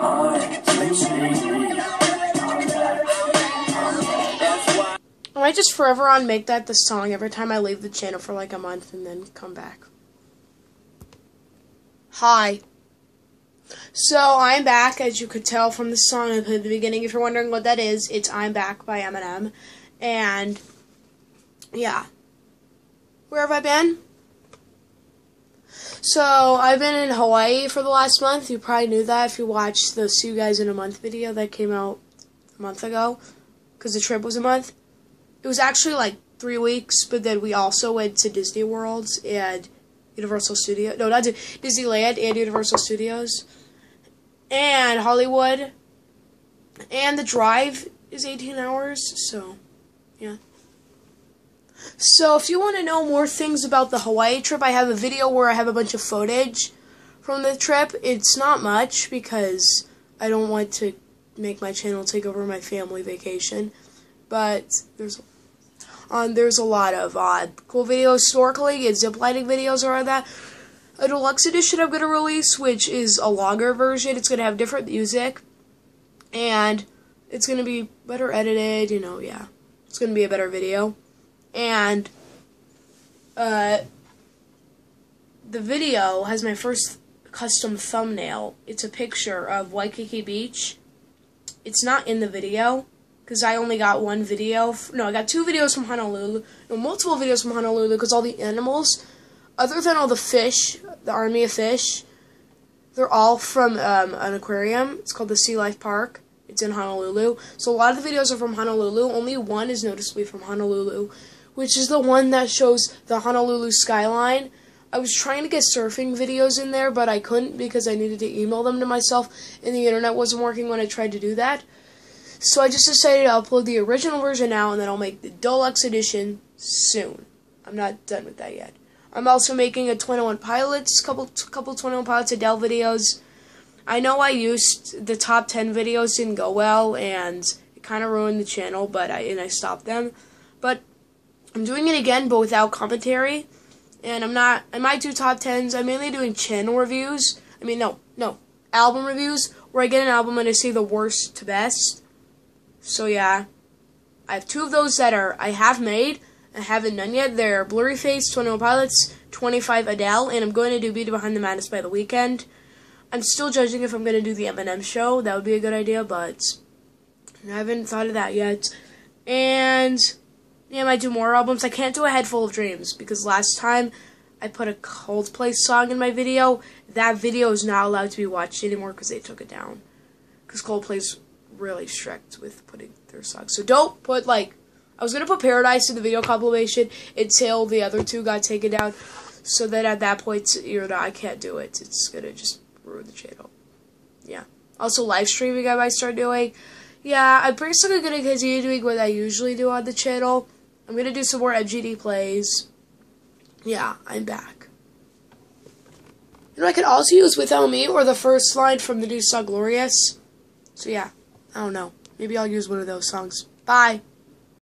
I just forever on make that the song every time I leave the channel for like a month and then come back. Hi. So I'm back, as you could tell from the song I at the beginning. If you're wondering what that is, it's I'm Back by Eminem. And yeah. Where have I been? So I've been in Hawaii for the last month. You probably knew that if you watched the See You Guys in a Month video that came out a month ago. Because the trip was a month. It was actually like three weeks, but then we also went to Disney World and Universal Studios. No, not Disneyland and Universal Studios. And Hollywood. And the drive is 18 hours, so yeah. So if you want to know more things about the Hawaii trip, I have a video where I have a bunch of footage from the trip. It's not much because I don't want to make my channel take over my family vacation, but there's um, there's a lot of uh, cool videos, snorkeling and ziplining videos around that. A deluxe edition I'm going to release, which is a longer version. It's going to have different music, and it's going to be better edited, you know, yeah. It's going to be a better video. And uh, the video has my first custom thumbnail. It's a picture of Waikiki Beach. It's not in the video because I only got one video. No, I got two videos from Honolulu. No, multiple videos from Honolulu because all the animals, other than all the fish, the army of fish, they're all from um, an aquarium. It's called the Sea Life Park. It's in Honolulu. So a lot of the videos are from Honolulu. Only one is noticeably from Honolulu, which is the one that shows the Honolulu skyline. I was trying to get surfing videos in there, but I couldn't because I needed to email them to myself, and the internet wasn't working when I tried to do that. So I just decided to upload the original version now, and then I'll make the deluxe edition soon. I'm not done with that yet. I'm also making a 21 Pilots, couple couple 21 Pilots Adele videos. I know I used the top 10 videos didn't go well and it kind of ruined the channel, but I and I stopped them. But I'm doing it again, but without commentary. And I'm not. I might do top 10s. I'm mainly doing channel reviews. I mean, no, no, album reviews where I get an album and I say the worst to best. So yeah, I have two of those that are I have made. I haven't done yet. They're Blurryface, 21 Pilots, 25 Adele, and I'm going to do Beauty Behind the Madness by the Weeknd. I'm still judging if I'm going to do the Eminem show. That would be a good idea, but I haven't thought of that yet. And yeah, I might do more albums. I can't do a head full of dreams because last time I put a Coldplay song in my video. That video is not allowed to be watched anymore because they took it down. Because Coldplay's really strict with putting their songs. So don't put like I was gonna put Paradise in the video compilation until the other two got taken down. So then at that point, you know, I can't do it. It's gonna just ruin the channel. Yeah. Also, live streaming I might start doing. Yeah, I'm basically going to continue doing what I usually do on the channel. I'm going to do some more MGD plays. Yeah, I'm back. You know, I could also use Without Me or the first line from the new song Glorious. So, yeah, I don't know. Maybe I'll use one of those songs. Bye.